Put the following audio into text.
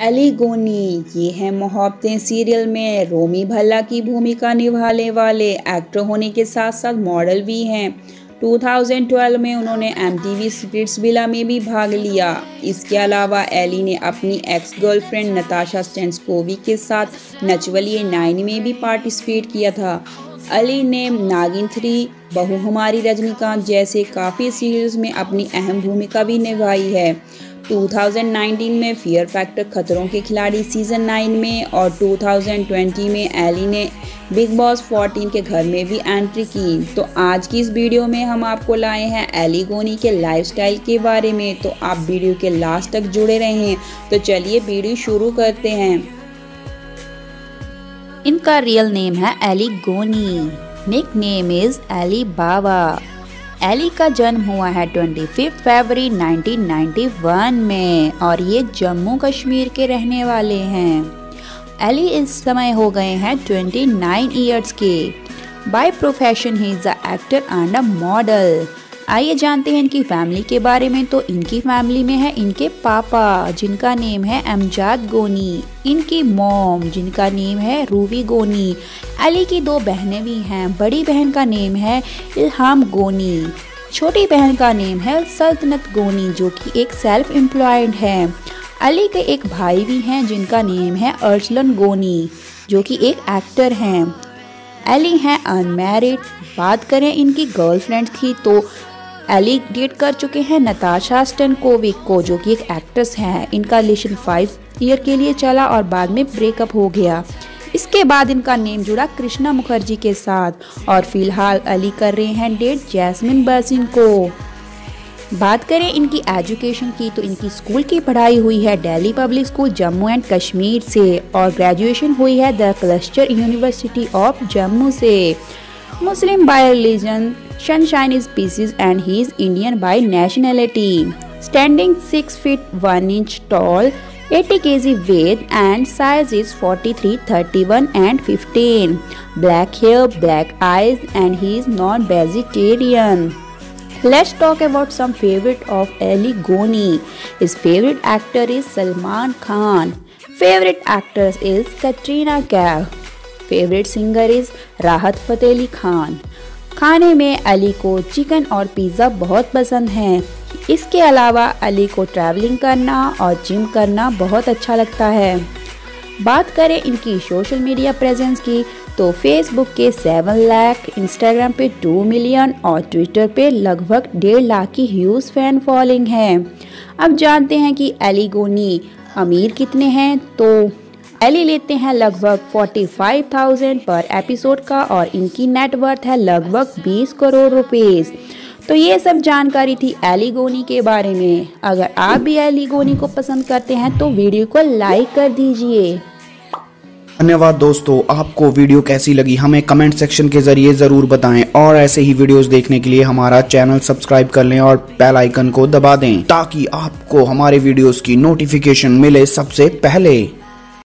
Eli गोनी ये है मोहब्बतें। सीरियल में रोमी भल्ला की भूमिका निभाने वाले एक्टर होने के साथ साथ मॉडल भी हैं। 2012 में उन्होंने M T V Splitsvilla में भी भाग लिया। इसके अलावा एली ने अपनी एक्स गर्लफ्रेंड नताशा स्टेंसकोवी के साथ नचवलिए नाइन में भी पार्टिसिपेट किया था। अली ने नागिन थ्री, बहु हमारी रजनीकांत जैसे काफ़ी सीरियल्स में अपनी अहम भूमिका भी निभाई है। 2019 में फियर फैक्टर खतरों के खिलाड़ी सीज़न 9 में और 2020 में एली ने बिग बॉस 14 के घर में भी एंट्री की। तो आज की इस वीडियो में हम आपको लाए हैं एली गोनी के लाइफस्टाइल के बारे में। तो आप वीडियो के लास्ट तक जुड़े रहें। तो चलिए वीडियो शुरू करते हैं। इनका रियल नेम है Eli Goni nick name is Eli Baba Eli का जन्म हुआ है ट्वेंटी फिफ्थ फरवरी 1991 में, और ये जम्मू कश्मीर के रहने वाले हैं। एली इस समय हो गए हैं 29 इयर्स के। By profession he is a actor and a model आइए जानते हैं इनकी फैमिली के बारे में। तो इनकी फैमिली में है इनके पापा, जिनका नेम है अमजाद गोनी। इनकी मॉम जिनका नेम है रूवी गोनी। अली की दो बहनें भी हैं। बड़ी बहन का नेम है इल्हाम गोनी। छोटी बहन का नेम है सल्तनत गोनी, जो कि एक सेल्फ एम्प्लॉयड है। अली के एक भाई भी हैं, जिनका नेम है अर्चलन गोनी, जो कि एक एक्टर हैं। अली हैं अनमेरिड बात करें इनकी गर्लफ्रेंड की तो एली डेट कर चुके हैं। नताशा स्टेनकोविक को जो कि एक एक्ट्रेस हैं इनका रिलेशन फाइव ईयर के लिए चला और बाद में ब्रेकअप हो गया। इसके बाद इनका नेम जुड़ा कृष्णा मुखर्जी के साथ और फ़िलहाल अली कर रहे हैं डेट जैस्मिन बर्सिन को। बात करें इनकी एजुकेशन की तो इनकी स्कूल की पढ़ाई हुई है Delhi public school Jammu and Kashmir से और ग्रेजुएशन हुई है the cluster university of Jammu से। Muslim by religion, Sunshine is Pisces and he is Indian by nationality. Standing 6 feet 1 inch tall, 80 kg weight and size is 43, 31 and 15. Black hair, black eyes and he is non-vegetarian. Let's talk about some favorite of Ali Goni. His favorite actor is Salman Khan. Favorite actress is Katrina Kaif. Favorite singer is Rahat Fateh Ali Khan. खाने में अली को chicken और pizza बहुत पसंद है। इसके अलावा अली को ट्रैवलिंग करना और जिम करना बहुत अच्छा लगता है। बात करें इनकी सोशल मीडिया प्रेजेंस की तो फेसबुक के सेवन लाख इंस्टाग्राम पे टू मिलियन और ट्विटर पे लगभग डेढ़ लाख की ह्यूज फ़ैन फॉलोइंग है। अब जानते हैं कि एली गोनी, अमीर कितने हैं? तो एली लेते हैं लगभग 45,000 पर एपिसोड का और इनकी नेटवर्थ है लगभग 20 करोड़ रुपीस तो ये सब जानकारी थी एलिगोनी के बारे में। अगर आप भी एलिगोनी को पसंद करते हैं तो वीडियो को लाइक कर दीजिए। धन्यवाद दोस्तों आपको वीडियो कैसी लगी हमें कमेंट सेक्शन के ज़रिए ज़रूर बताएँ और ऐसे ही वीडियोस देखने के लिए हमारा चैनल सब्सक्राइब कर लें और बेल आइकन को दबा दें ताकि आपको हमारे वीडियोस की नोटिफिकेशन मिले सबसे पहले।